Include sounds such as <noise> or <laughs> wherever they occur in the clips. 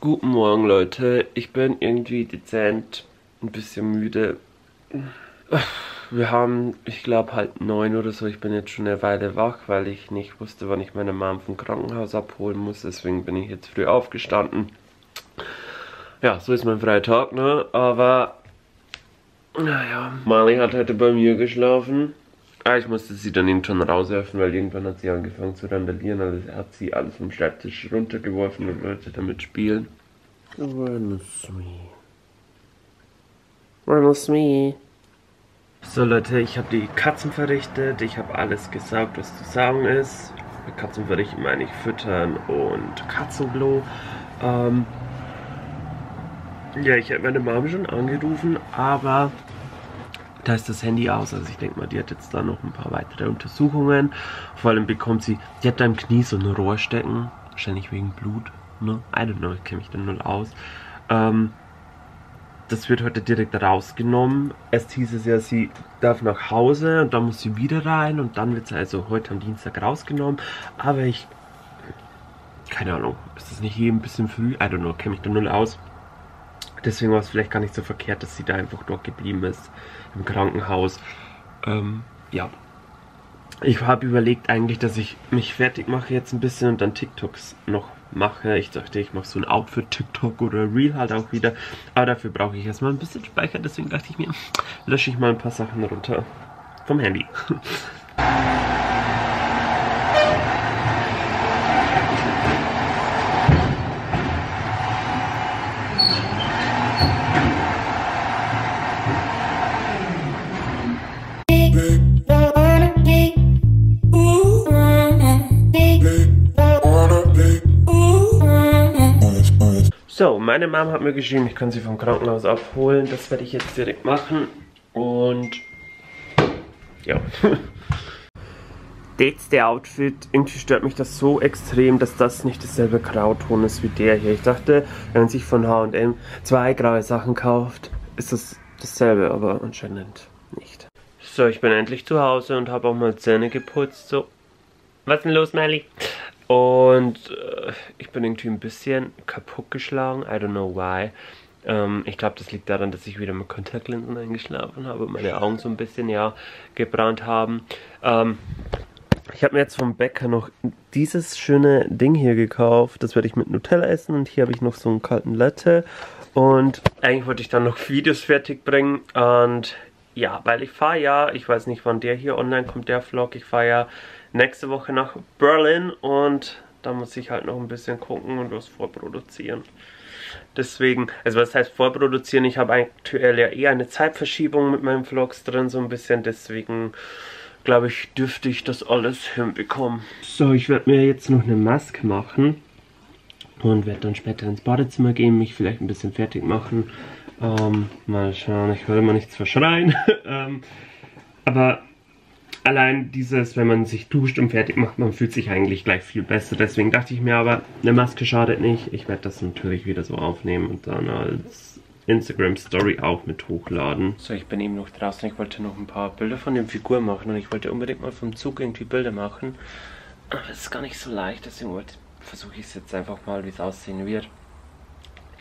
Guten Morgen, Leute. Ich bin irgendwie dezent ein bisschen müde. Wir haben, ich glaube, halt neun oder so. Ich bin jetzt schon eine Weile wach, weil ich nicht wusste, wann ich meine Mom vom Krankenhaus abholen muss. Deswegen bin ich jetzt früh aufgestanden. Ja, so ist mein Freitag, ne? Aber, naja, Mali hat heute bei mir geschlafen. Ah, ich musste sie dann eben schon rauswerfen, weil irgendwann hat sie angefangen zu randalieren. Also er hat sie alles vom Schreibtisch runtergeworfen und wollte damit spielen. Run me. So Leute, ich habe die Katzen verrichtet. Ich habe alles gesaugt, was zu saugen ist. Mit Katzen verrichten meine ich füttern und Katzenklo. Ähm, ja, ich habe meine Mom schon angerufen, aber da ist das Handy aus. Also ich denke mal, die hat jetzt da noch ein paar weitere Untersuchungen. Vor allem bekommt sie, die hat da im Knie so ein Rohr stecken. Wahrscheinlich wegen Blut. Ne? I don't know, ich kenne mich da null aus. Ähm, das wird heute direkt rausgenommen. Erst hieß es ja, sie darf nach Hause und dann muss sie wieder rein und dann wird sie also heute am Dienstag rausgenommen. Aber ich, keine Ahnung, ist das nicht hier ein bisschen früh? I don't know, kenne mich da null aus. Deswegen war es vielleicht gar nicht so verkehrt, dass sie da einfach dort geblieben ist im Krankenhaus. Ähm, ja. Ich habe überlegt eigentlich, dass ich mich fertig mache jetzt ein bisschen und dann TikToks noch mache. Ich dachte, ich mache so ein Outfit-TikTok oder Reel halt auch wieder. Aber dafür brauche ich erstmal ein bisschen Speicher. Deswegen dachte ich mir, lösche ich mal ein paar Sachen runter vom Handy. <laughs> meine Mom hat mir geschrieben, ich kann sie vom Krankenhaus abholen. Das werde ich jetzt direkt machen. Und ja. <laughs> der Outfit. Irgendwie stört mich das so extrem, dass das nicht dasselbe Grauton ist wie der hier. Ich dachte, wenn man sich von H&M zwei graue Sachen kauft, ist das dasselbe, aber anscheinend nicht. So, ich bin endlich zu Hause und habe auch mal Zähne geputzt. So, was ist denn los, Melly? Und äh, ich bin irgendwie ein bisschen kaputt geschlagen. I don't know why. Ähm, ich glaube, das liegt daran, dass ich wieder mit Kontaktlinsen eingeschlafen habe und meine Augen so ein bisschen, ja, gebrannt haben. Ähm, ich habe mir jetzt vom Bäcker noch dieses schöne Ding hier gekauft. Das werde ich mit Nutella essen. Und hier habe ich noch so einen kalten Latte. Und eigentlich wollte ich dann noch Videos fertig bringen. Und ja, weil ich fahre ja, ich weiß nicht, wann der hier online kommt, der Vlog. Ich fahre ja nächste Woche nach Berlin und da muss ich halt noch ein bisschen gucken und was vorproduzieren. Deswegen, also was heißt vorproduzieren? Ich habe aktuell ja eher eine Zeitverschiebung mit meinen Vlogs drin, so ein bisschen. Deswegen glaube ich, dürfte ich das alles hinbekommen. So, ich werde mir jetzt noch eine Maske machen und werde dann später ins Badezimmer gehen, mich vielleicht ein bisschen fertig machen. Ähm, mal schauen, ich will immer nichts verschreien. <laughs> ähm, aber allein dieses, wenn man sich duscht und fertig macht, man fühlt sich eigentlich gleich viel besser. Deswegen dachte ich mir aber, eine Maske schadet nicht. Ich werde das natürlich wieder so aufnehmen und dann als Instagram Story auch mit hochladen. So, ich bin eben noch draußen. Ich wollte noch ein paar Bilder von den Figuren machen und ich wollte unbedingt mal vom Zug irgendwie Bilder machen. Aber es ist gar nicht so leicht, deswegen versuche ich es jetzt einfach mal, wie es aussehen wird.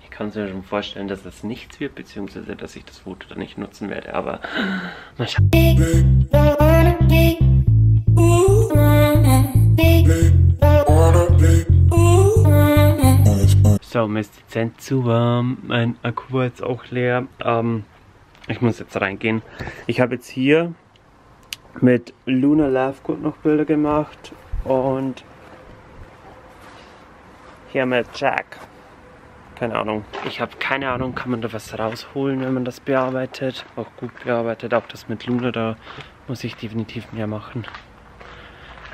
Ich kann mir schon vorstellen, dass es nichts wird, beziehungsweise dass ich das Foto dann nicht nutzen werde, aber mal schauen. So, mir ist dezent zu warm. Mein Akku war jetzt auch leer. Ähm, ich muss jetzt reingehen. Ich habe jetzt hier mit Luna Lovegood noch Bilder gemacht und hier mit Jack. Keine Ahnung. Ich habe keine Ahnung, kann man da was rausholen, wenn man das bearbeitet. Auch gut bearbeitet. Auch das mit Luna, da muss ich definitiv mehr machen.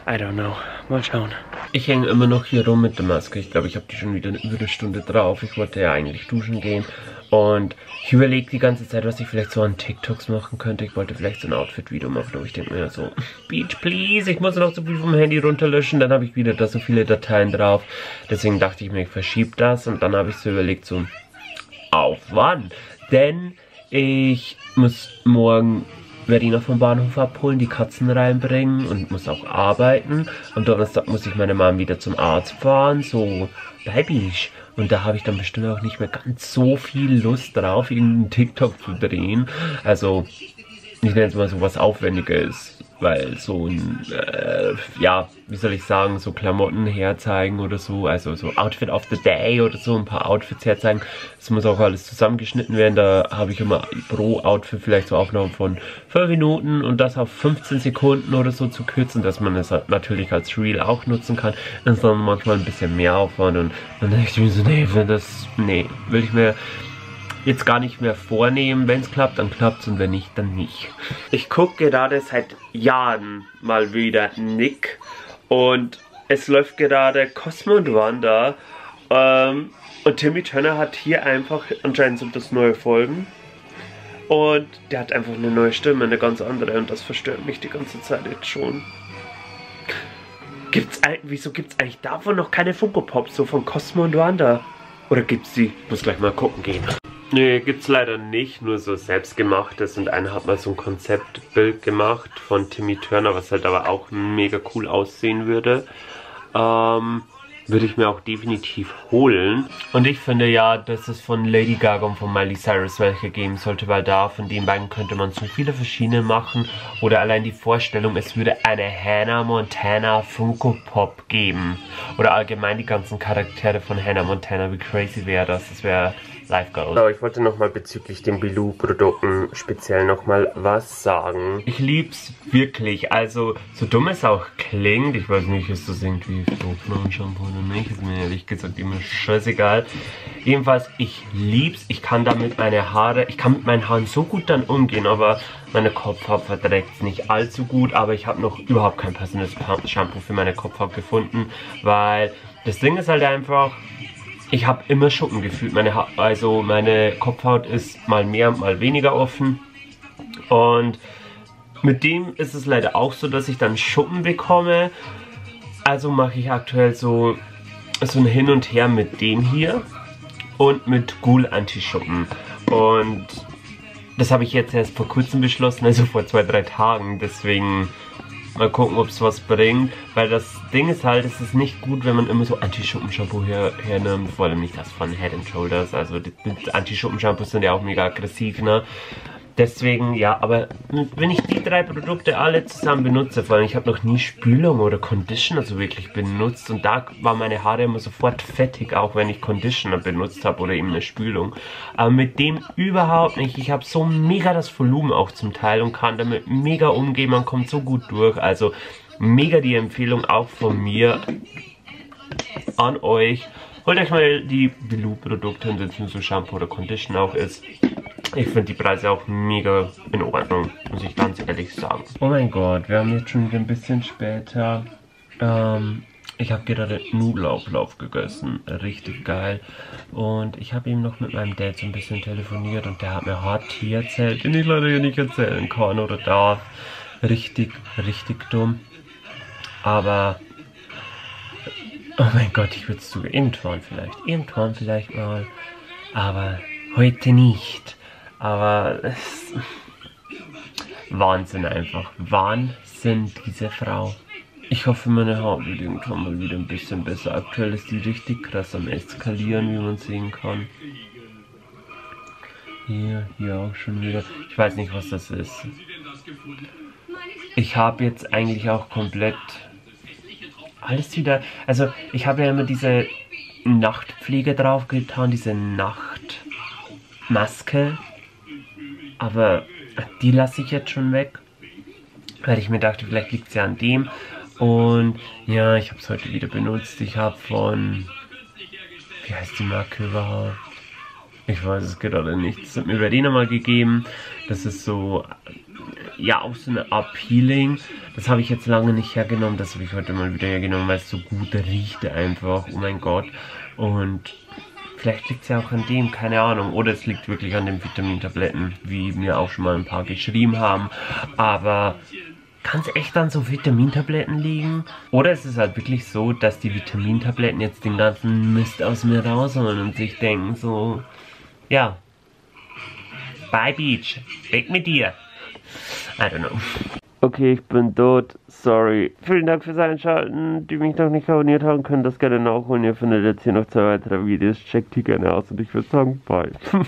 I don't know. Mal schauen. Ich hänge immer noch hier rum mit der Maske. Ich glaube, ich habe die schon wieder über eine Stunde drauf. Ich wollte ja eigentlich duschen gehen. Und ich überlege die ganze Zeit, was ich vielleicht so an TikToks machen könnte. Ich wollte vielleicht so ein Outfit-Video machen, aber ich denke mir so, Beach, please, ich muss noch so viel vom Handy runterlöschen. Dann habe ich wieder da so viele Dateien drauf. Deswegen dachte ich mir, ich verschiebe das. Und dann habe ich so überlegt, so, auf wann? Denn ich muss morgen Verena vom Bahnhof abholen, die Katzen reinbringen und muss auch arbeiten. Am Donnerstag muss ich meine Mom wieder zum Arzt fahren, so Babys. Und da habe ich dann bestimmt auch nicht mehr ganz so viel Lust drauf, ihn TikTok zu drehen. Also, ich nenne es mal so was Aufwendiges weil so ein, äh, ja, wie soll ich sagen, so Klamotten herzeigen oder so, also so Outfit of the Day oder so, ein paar Outfits herzeigen. Das muss auch alles zusammengeschnitten werden, da habe ich immer pro Outfit vielleicht so Aufnahmen von 5 Minuten und das auf 15 Sekunden oder so zu kürzen, dass man es das natürlich als Reel auch nutzen kann. Das ist dann manchmal ein bisschen mehr Aufwand und dann denke ich mir so, nee, wenn das, nee, will ich mir jetzt gar nicht mehr vornehmen. Wenn es klappt, dann klappt es und wenn nicht, dann nicht. Ich gucke gerade seit Jahren mal wieder Nick und es läuft gerade Cosmo und Wanda ähm, und Timmy Turner hat hier einfach, anscheinend sind das neue Folgen und der hat einfach eine neue Stimme, eine ganz andere und das verstört mich die ganze Zeit jetzt schon. Gibt's, wieso es eigentlich davon noch keine Funko Pops, so von Cosmo und Wanda? Oder gibt's die? Muss gleich mal gucken gehen. Nee, gibt's leider nicht, nur so selbstgemachtes und einer hat mal so ein Konzeptbild gemacht von Timmy Turner, was halt aber auch mega cool aussehen würde. Ähm, würde ich mir auch definitiv holen. Und ich finde ja, dass es von Lady Gaga und von Miley Cyrus welche geben sollte, weil da von den beiden könnte man so viele verschiedene machen. Oder allein die Vorstellung, es würde eine Hannah Montana Funko Pop geben. Oder allgemein die ganzen Charaktere von Hannah Montana, wie crazy wäre das? Das wäre Live Goals. Aber ich wollte nochmal bezüglich den Bilou-Produkten speziell nochmal was sagen. Ich lieb's wirklich. Also, so dumm es auch klingt, ich weiß nicht, ist das irgendwie so Shampoo oder nicht, ist mir ehrlich gesagt immer scheißegal. Jedenfalls, ich lieb's. Ich kann damit meine Haare, ich kann mit meinen Haaren so gut dann umgehen, aber meine Kopfhaut verträgt es nicht allzu gut. Aber ich habe noch überhaupt kein passendes Shampoo für meine Kopfhaut gefunden, weil das Ding ist halt einfach, ich habe immer Schuppen gefühlt. Meine, also meine Kopfhaut ist mal mehr, mal weniger offen. Und mit dem ist es leider auch so, dass ich dann Schuppen bekomme. Also mache ich aktuell so, so ein Hin und Her mit dem hier und mit Ghoul Anti-Schuppen. Und das habe ich jetzt erst vor kurzem beschlossen, also vor zwei, drei Tagen. Deswegen Mal gucken, ob es was bringt. Weil das Ding ist halt, es ist nicht gut, wenn man immer so Anti-Schuppen-Shampoo her, hernimmt. Vor allem nicht das von Head Shoulders. Also Anti-Schuppen-Shampoos sind ja auch mega aggressiv, ne? Deswegen, ja, aber wenn ich die drei Produkte alle zusammen benutze, vor allem ich habe noch nie Spülung oder Conditioner so wirklich benutzt und da waren meine Haare immer sofort fettig, auch wenn ich Conditioner benutzt habe oder eben eine Spülung. Aber mit dem überhaupt nicht. Ich habe so mega das Volumen auch zum Teil und kann damit mega umgehen, man kommt so gut durch. Also mega die Empfehlung auch von mir an euch. Holt euch mal die Bilou-Produkte, wenn es nur so Shampoo oder Conditioner auch ist. Ich finde die Preise auch mega in Ordnung, muss ich ganz ehrlich sagen. Oh mein Gott, wir haben jetzt schon wieder ein bisschen später. Ähm, ich habe gerade Nudelauflauf gegessen. Richtig geil. Und ich habe ihm noch mit meinem Dad so ein bisschen telefoniert und der hat mir hart hier erzählt, den ich leider hier nicht erzählen kann oder darf. Richtig, richtig dumm. Aber Oh mein Gott, ich würde es sogar irgendwann vielleicht, irgendwann vielleicht mal, aber heute nicht. Aber es Wahnsinn einfach. Wahnsinn, diese Frau. Ich hoffe, meine Haut wird irgendwann mal wieder ein bisschen besser. Aktuell ist die richtig krass am Eskalieren, wie man sehen kann. Hier, hier auch schon wieder. Ich weiß nicht, was das ist. Ich habe jetzt eigentlich auch komplett alles wieder... Also, ich habe ja immer diese Nachtpflege drauf getan, diese Nachtmaske. Aber die lasse ich jetzt schon weg. Weil ich mir dachte, vielleicht liegt es ja an dem. Und ja, ich habe es heute wieder benutzt. Ich habe von... Wie heißt die Marke überhaupt? Ich weiß es gerade nicht. Das hat mir Verdina mal gegeben. Das ist so... Ja, auch so eine Art Peeling. Das habe ich jetzt lange nicht hergenommen. Das habe ich heute mal wieder hergenommen, weil es so gut riecht einfach. Oh mein Gott. Und Vielleicht liegt es ja auch an dem, keine Ahnung. Oder es liegt wirklich an den Vitamintabletten, wie mir auch schon mal ein paar geschrieben haben. Aber kann es echt an so Vitamintabletten liegen? Oder ist es halt wirklich so, dass die Vitamintabletten jetzt den ganzen Mist aus mir rausholen und sich denken so, ja, bye Beach, weg mit dir. I don't know. Okay, ich bin tot. Sorry. Vielen Dank fürs Einschalten. Die mich noch nicht abonniert haben, können das gerne nachholen. Ihr findet jetzt hier noch zwei weitere Videos. Checkt die gerne aus und ich würde sagen, bye. <laughs>